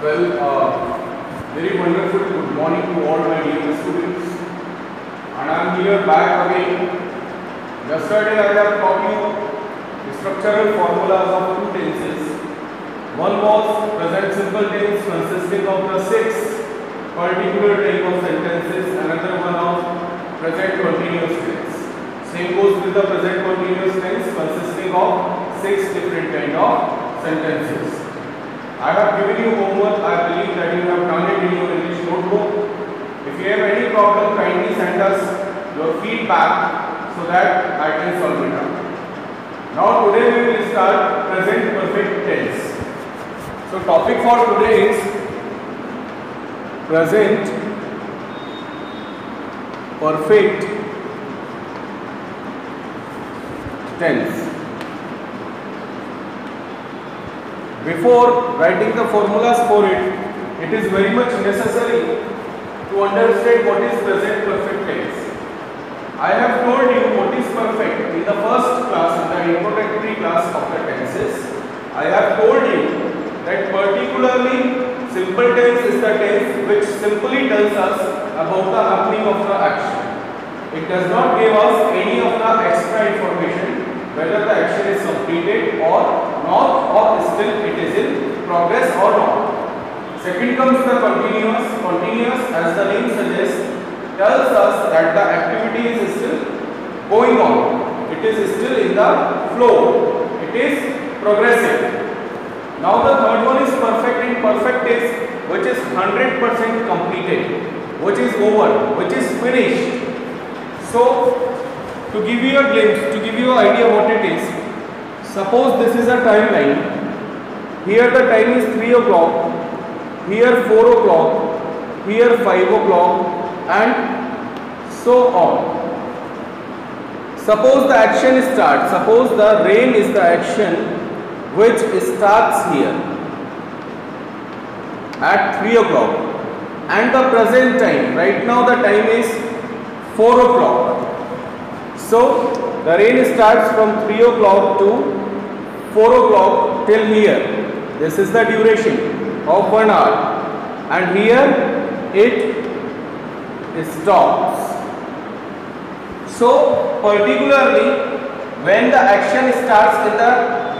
Well, uh, very wonderful good morning to all my dear students. And I am here back again. Yesterday I have taught you the structural formulas of two tenses. One was present simple tense consisting of the six particular type of sentences. Another one of present continuous tense. Same goes with the present continuous tense consisting of six different kind of sentences. I have given you homework. I believe that you have done it in your English notebook. If you have any problem, kindly send us your feedback so that I can solve it out. Now today we will start present perfect tense. So topic for today is present perfect tense. Before writing the formulas for it, it is very much necessary to understand what is present perfect tense. I have told you what is perfect in the first class, in the introductory class of the tenses. I have told you that particularly simple tense is the tense which simply tells us about the happening of the action. It does not give us any of the extra information whether the action is completed or not or still it is in progress or not. Second comes the continuous. Continuous as the name suggests tells us that the activity is still going on. It is still in the flow. It is progressive. Now the third one is perfect and perfect is which is 100% completed, which is over, which is finished. So to give you a glimpse, to give you an idea what it is, suppose this is a timeline. Here the time is 3 o'clock, here 4 o'clock, here 5 o'clock and so on. Suppose the action starts, suppose the rain is the action which starts here at 3 o'clock and the present time, right now the time is 4 o'clock. So the rain starts from 3 o'clock to 4 o'clock till here. This is the duration of 1 hour and here it stops. So particularly when the action starts in the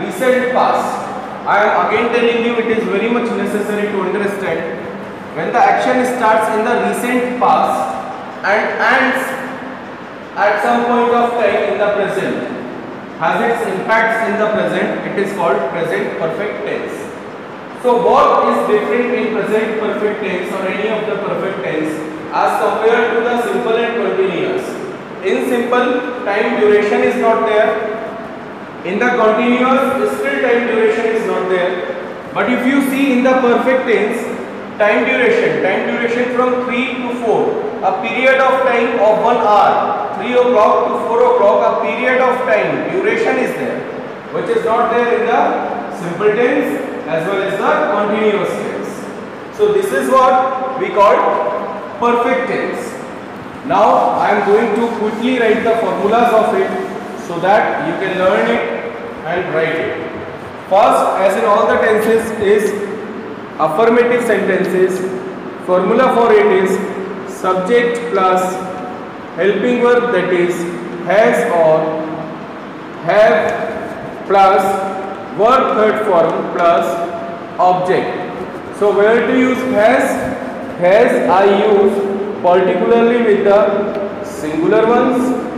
recent past, I am again telling you it is very much necessary to understand when the action starts in the recent past and ends at some point of time in the present. Has its impacts in the present? It is called present perfect tense. So what is different in present perfect tense or any of the perfect tense as compared to the simple and continuous? In simple time duration is not there. In the continuous still time duration is not there. But if you see in the perfect tense time duration time duration from 3 to 4 a period of time of 1 hour 3 o'clock to 4 o'clock a period of time duration is there which is not there in the simple tense as well as the continuous tense so this is what we call perfect tense now I am going to quickly write the formulas of it so that you can learn it and write it. First, as in all the tenses is affirmative sentences. Formula for it is subject plus helping verb that is has or have plus verb third form plus object. So where to use has? Has I use particularly with the singular ones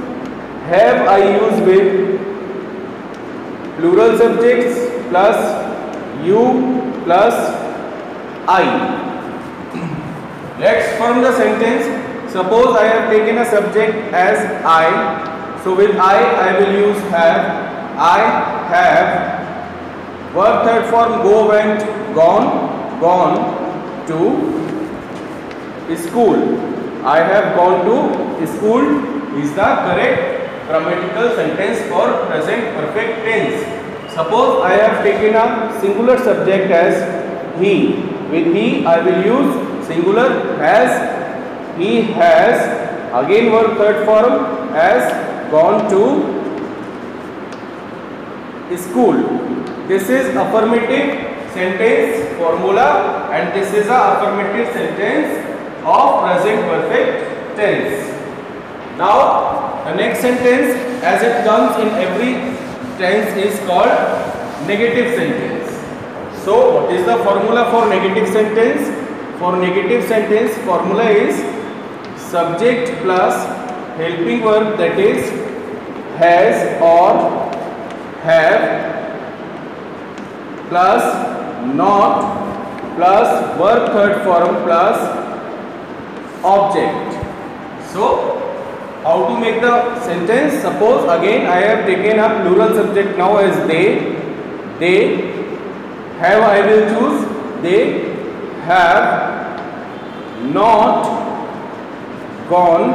have I use with plural subjects plus you plus I. Let's form the sentence. Suppose I have taken a subject as I. So with I, I will use have. I have. Verb third form go went gone gone to school. I have gone to school is the correct grammatical sentence for present perfect tense. Suppose I have taken a singular subject as he. With he I will use singular has. He has again one third form has gone to school. This is affirmative sentence formula and this is a affirmative sentence of present perfect tense. Now the next sentence as it comes in every tense is called negative sentence. So what is the formula for negative sentence? For negative sentence formula is subject plus helping verb that is has or have plus not plus verb third form plus object. So, how to make the sentence? Suppose again I have taken a plural subject now as they. They have I will choose. They have not gone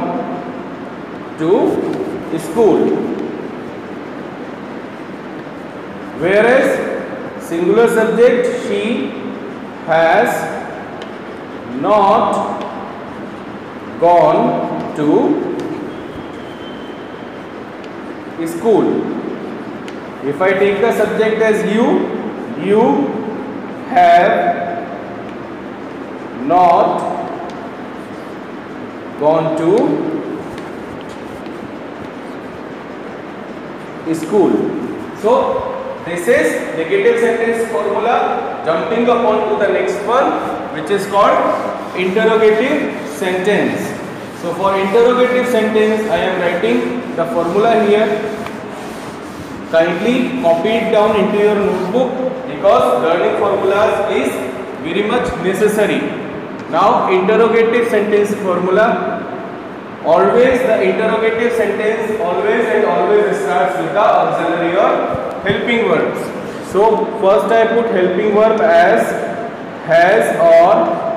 to school. Whereas singular subject she has not gone to school if i take the subject as you you have not gone to school so this is negative sentence formula jumping upon to the next one which is called interrogative sentence. So for interrogative sentence I am writing the formula here. Kindly copy it down into your notebook because learning formulas is very much necessary. Now interrogative sentence formula always the interrogative sentence always and always starts with the auxiliary or helping verbs. So first I put helping verb as has or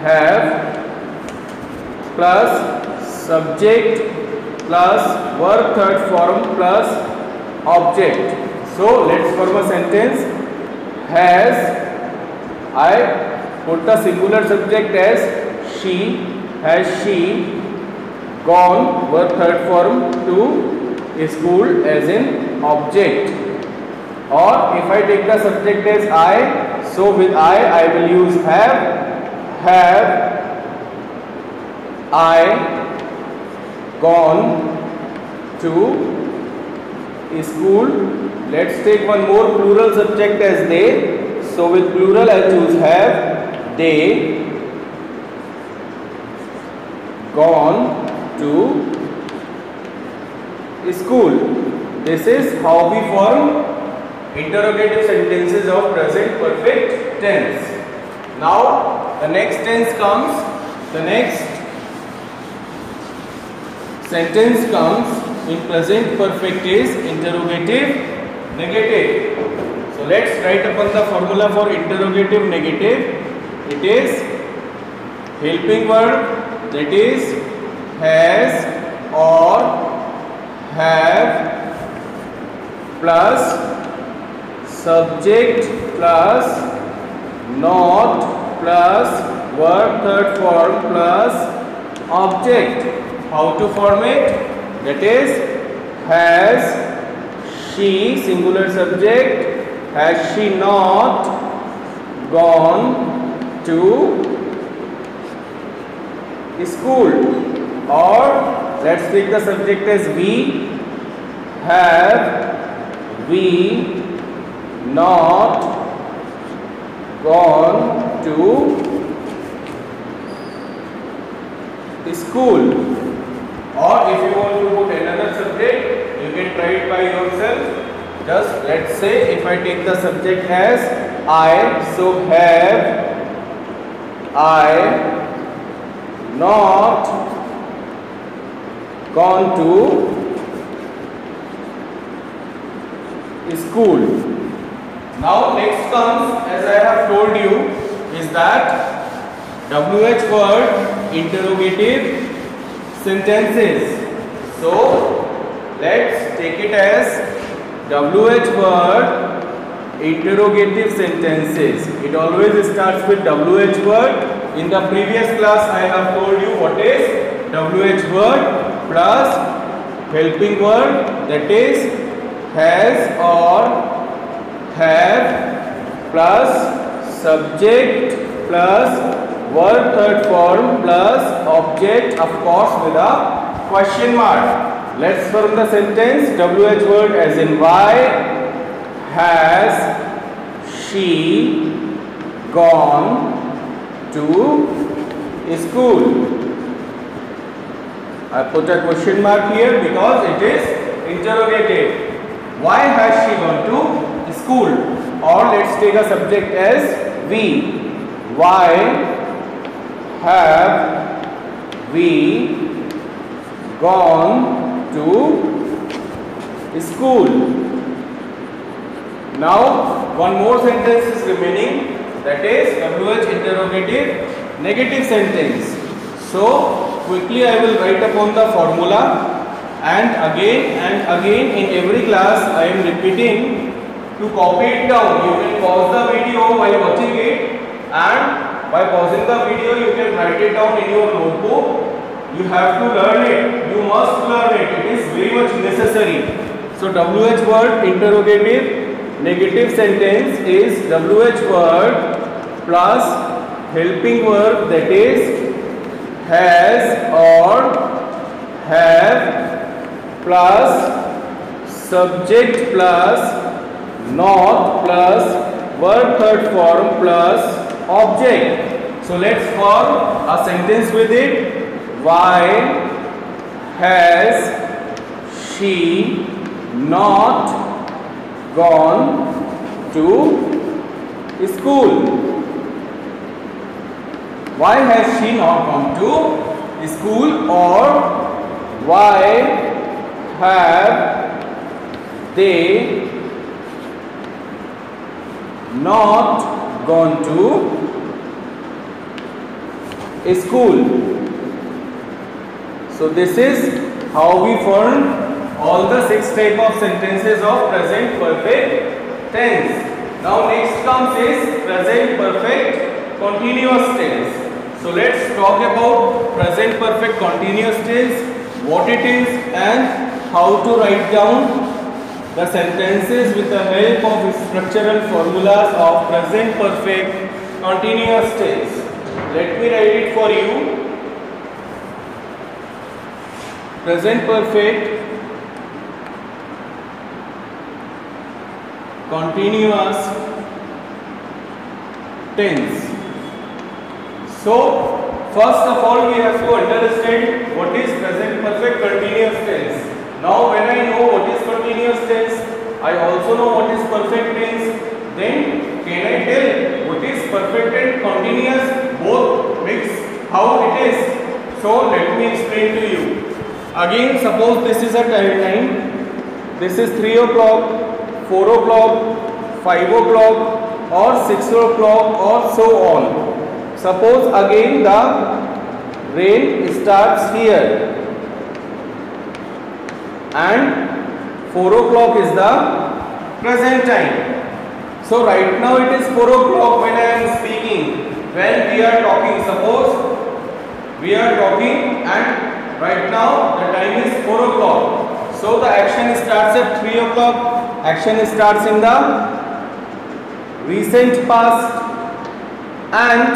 have plus subject plus verb third form plus object. So let's form a sentence. Has I put the singular subject as she has she gone verb third form to school as in object? Or if I take the subject as I so with I I will use have have I gone to school? Let's take one more plural subject as they so with plural I choose have they gone to school. This is how we form interrogative sentences of present perfect tense. Now the next tense comes, the next sentence comes in present perfect is interrogative negative. So let's write upon the formula for interrogative negative. It is helping verb that is has or have plus subject plus not plus verb third form plus object. How to form it? That is has she singular subject has she not gone to school or Let's take the subject as we. Have we not gone to school? Or if you want to put another subject, you can try it by yourself. Just let's say if I take the subject as I, so have I not gone to school. Now next comes as I have told you is that WH word interrogative sentences. So let's take it as WH word interrogative sentences. It always starts with WH word. In the previous class I have told you what is WH word plus helping word that is has or have plus subject plus verb third form plus object of course with a question mark. Let's form the sentence WH word as in why has she gone to school? I put a question mark here because it is interrogative. Why has she gone to school? Or let's take a subject as we. Why have we gone to school? Now, one more sentence is remaining that is WH interrogative negative sentence. So, quickly I will write upon the formula and again and again in every class I am repeating to copy it down. You can pause the video while watching it and by pausing the video you can write it down in your notebook. You have to learn it. You must learn it. It is very much necessary. So WH word interrogative negative sentence is WH word plus helping verb that is has or have plus subject plus not plus verb third form plus object. So let's form a sentence with it. Why has she not gone to school? Why has she not gone to school or why have they not gone to school? So this is how we form all the six type of sentences of present perfect tense. Now next comes is present perfect continuous tense. So let's talk about present perfect continuous tense, what it is and how to write down the sentences with the help of structural formulas of present perfect continuous tense. Let me write it for you. Present perfect continuous tense. So, first of all we have to understand what is present perfect continuous tense. Now when I know what is continuous tense, I also know what is perfect tense, then can I tell what is perfect and continuous both mix how it is. So let me explain to you. Again suppose this is a time, this is 3 o'clock, 4 o'clock, 5 o'clock or 6 o'clock or so on. Suppose again the rain starts here and 4 o'clock is the present time. So right now it is 4 o'clock when I am speaking. When we are talking, suppose we are talking and right now the time is 4 o'clock. So the action starts at 3 o'clock. Action starts in the recent past and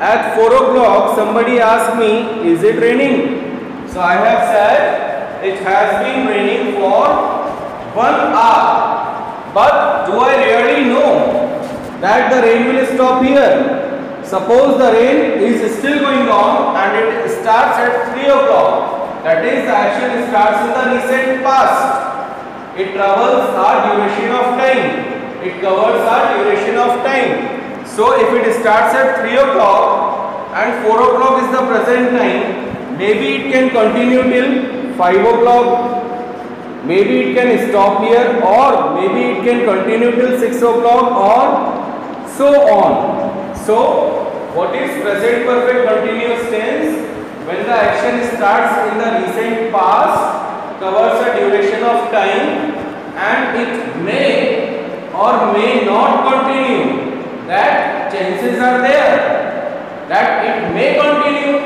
at 4 o'clock somebody asked me is it raining? So i have said it has been raining for one hour. But do i really know that the rain will stop here? Suppose the rain is still going on and it starts at 3 o'clock. That is the action starts in the recent past it travels a duration of time it covers a duration of time so if it starts at 3 o'clock and 4 o'clock is the present time, maybe it can continue till 5 o'clock, maybe it can stop here or maybe it can continue till 6 o'clock or so on. So what is present perfect continuous tense? When the action starts in the recent past, covers a duration of time and it may or may not continue that chances are there that it may continue.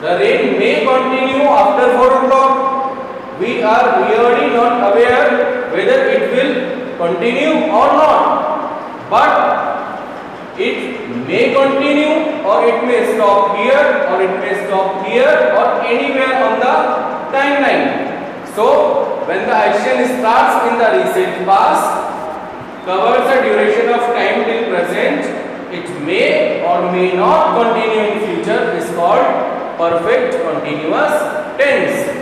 The rain may continue after 4 o'clock. We are really not aware whether it will continue or not. but it may continue or it may stop here or it may stop here or anywhere on the timeline. So when the action starts in the recent past covers the duration of time till present it may or may not continue in future is called perfect continuous tense.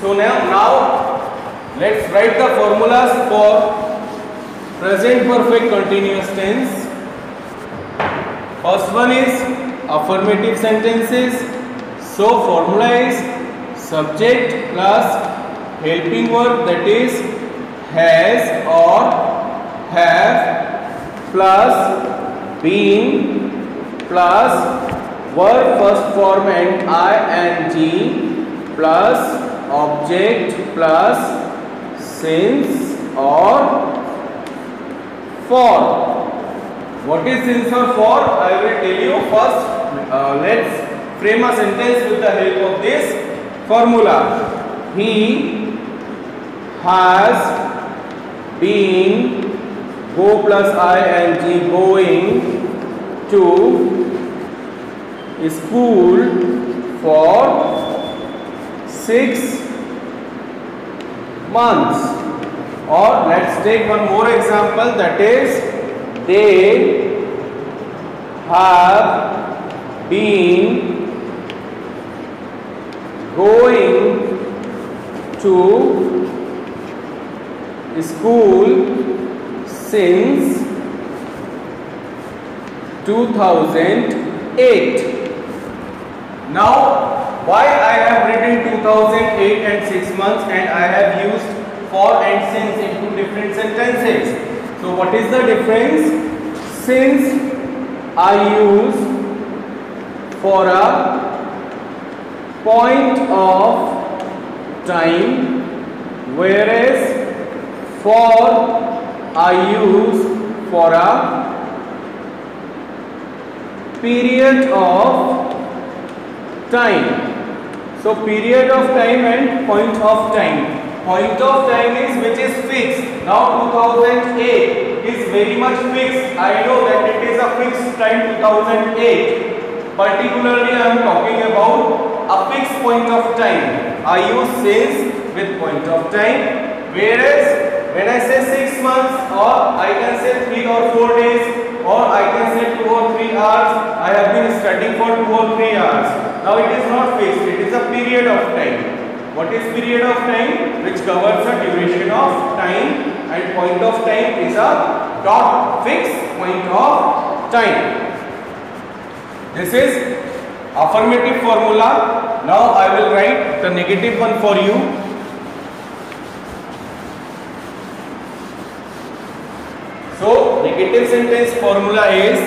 So now, now let's write the formulas for present perfect continuous tense first one is affirmative sentences so formula is subject plus helping verb that is has or have plus been plus verb first form and ing plus object plus since or for. What is since or for? I will tell you first. Uh, let's frame a sentence with the help of this formula. He has been go plus ing going to school for six months or let's take one more example that is they have been going to school since 2008 now why I have written 2008 and 6 months and I have used for and since into different sentences. So what is the difference? Since I use for a point of time whereas for I use for a period of time. So period of time and point of time point of time is which is fixed. Now 2008 is very much fixed. I know that it is a fixed time 2008. Particularly I am talking about a fixed point of time. I use since with point of time. Whereas when I say 6 months or I can say 3 or 4 days or I can say 2 or 3 hours. I have been studying for 2 or 3 hours. Now it is not fixed. It is a period of time. What is period of time? Which covers the duration of time and point of time is a dot fixed point of time. This is affirmative formula. Now I will write the negative one for you. So negative sentence formula is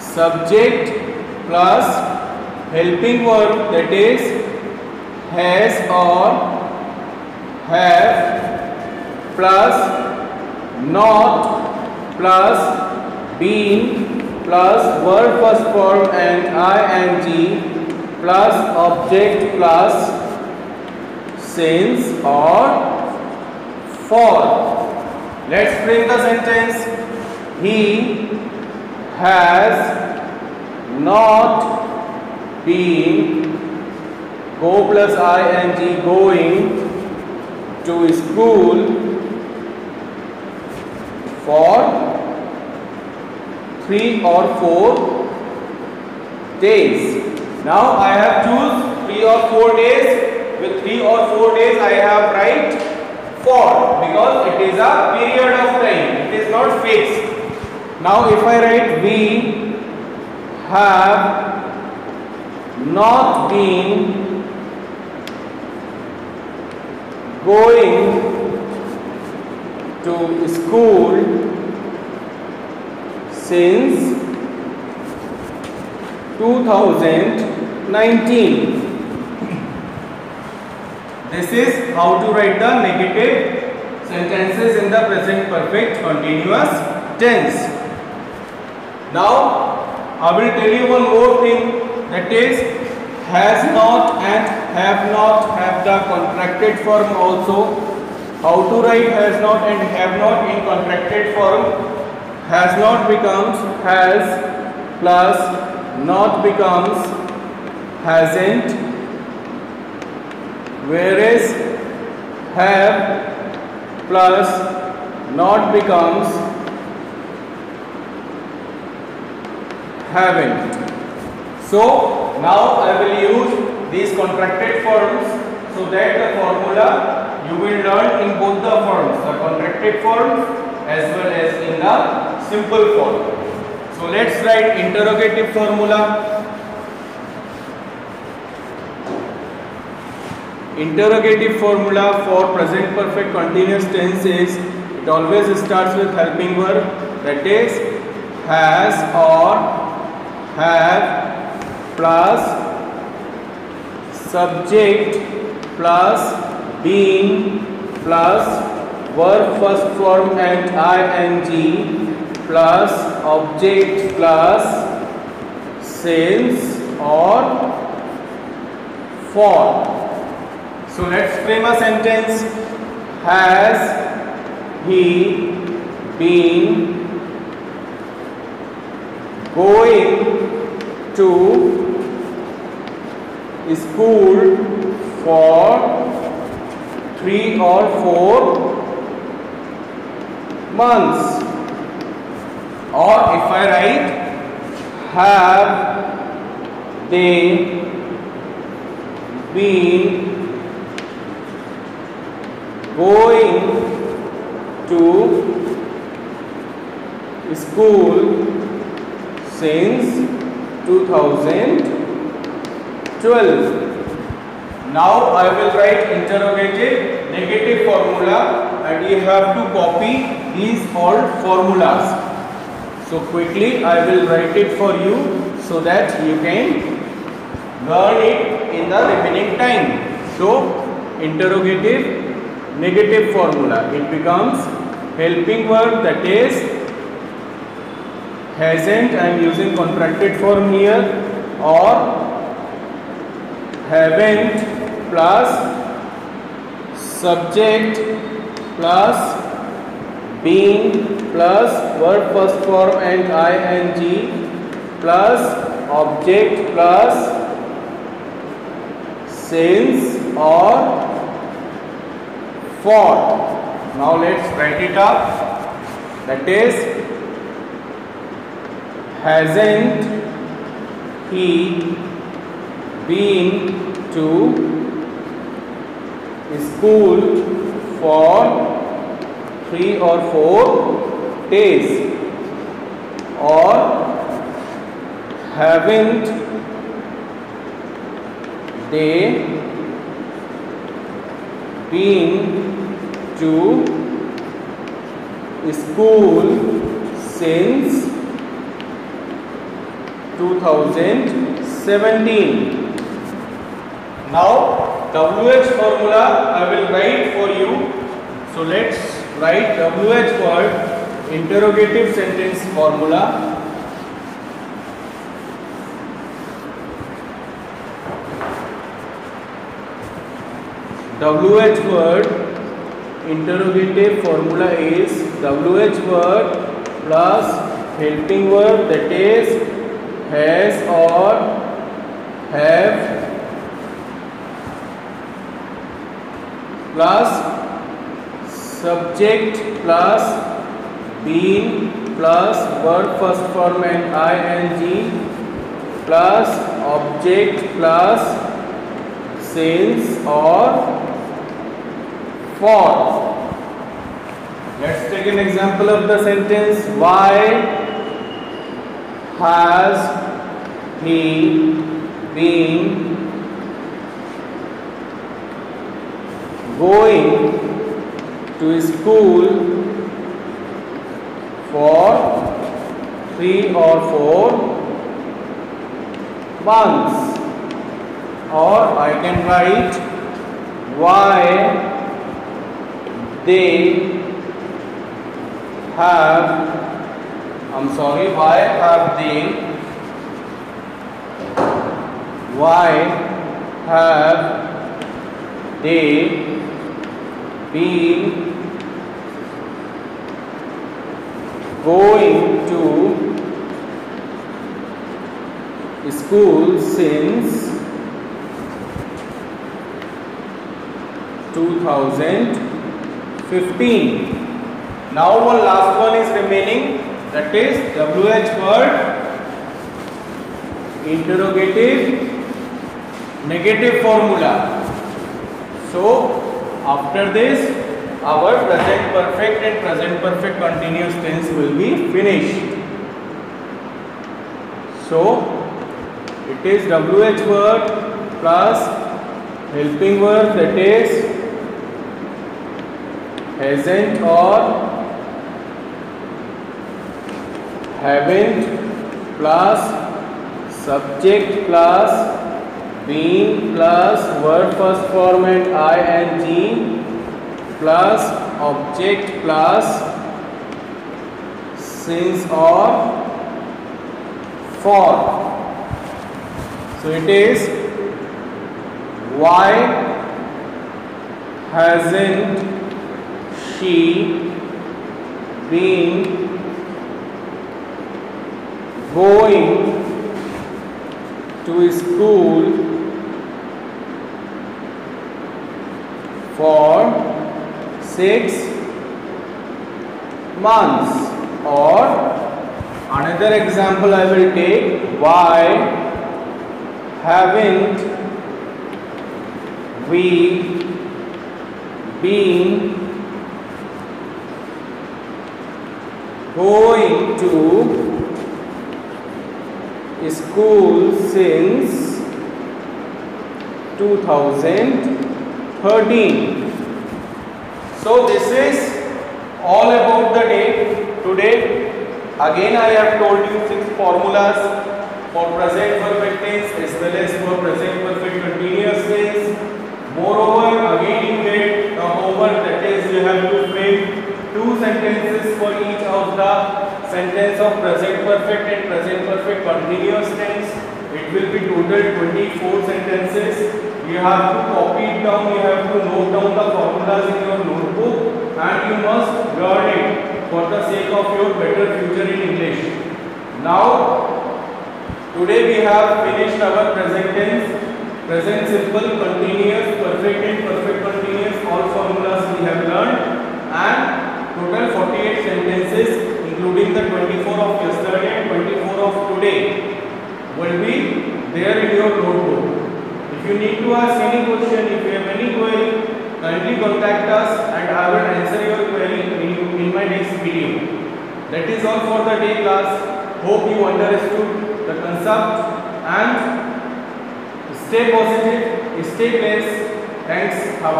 subject plus helping verb that is has or have plus not plus been plus verb first form and ing plus object plus since or for. Let's frame the sentence. He has not being go plus ing going to school for three or four days. Now I have choose three or four days. With three or four days I have write for because it is a period of time. It is not fixed. Now if I write we have not been going to school since 2019. This is how to write the negative sentences in the present perfect continuous tense. Now I will tell you one more thing that is has not and have not have the contracted form also. How to write has not and have not in contracted form? Has not becomes has plus not becomes hasn't whereas have plus not becomes haven't. So now I will use these contracted forms so that the formula you will learn in both the forms, the contracted forms as well as in the simple form. So let's write interrogative formula. Interrogative formula for present perfect continuous tense is it always starts with helping verb that is has or have plus subject plus been plus verb first form and ing plus object plus since or for. So let's frame a sentence. Has he been going to school for three or four months or if I write have they been going to school since 2012. Now I will write interrogative negative formula and you have to copy these all formulas. So quickly I will write it for you so that you can learn it in the remaining time. So interrogative negative formula it becomes helping verb that is hasn't I am using contracted form here or haven't plus subject plus being plus verb first form and ing plus object plus since or for. Now let's write it up. That is hasn't he been to school for three or four days or haven't they been to school since 2017. Now WH formula I will write for you. So let's write WH word interrogative sentence formula. WH word interrogative formula is WH word plus helping verb that is has or have plus subject plus been plus verb first form and ing plus object plus since or for. Let's take an example of the sentence. Why has he been going to school for three or four months? Or I can write why they have I'm sorry why have they why have they been going to school since 2015 now one last one is remaining that is wh word interrogative negative formula. So after this our present perfect and present perfect continuous tense will be finished. So it is wh word plus helping verb that is hasn't or haven't plus subject plus been plus verb first form and ing plus object plus since or for so it is why hasn't she been going to school for six months. Or another example I will take why haven't we been going to school since 2013 so this is all about the day today again i have told you six formulas for present perfect tense as well as for present perfect continuous tense. Moreover again you get the homework that is you have to make two sentences for each of the sentence of present perfect and present perfect continuous tense it will be total 24 sentences. You have to copy it down you have to note down the formulas in your notebook and you must learn it for the sake of your better future in english. Now today we have finished our present tense. Present simple continuous perfect and perfect continuous all formulas we have learned. And total 48 sentences including the 24 of yesterday and 24 of today will be there in your notebook. If you need to ask any question, if you have any query, kindly contact us and I will answer your query in, in my next video. That is all for the day class. Hope you understood the concept and stay positive, stay blessed. Thanks. Have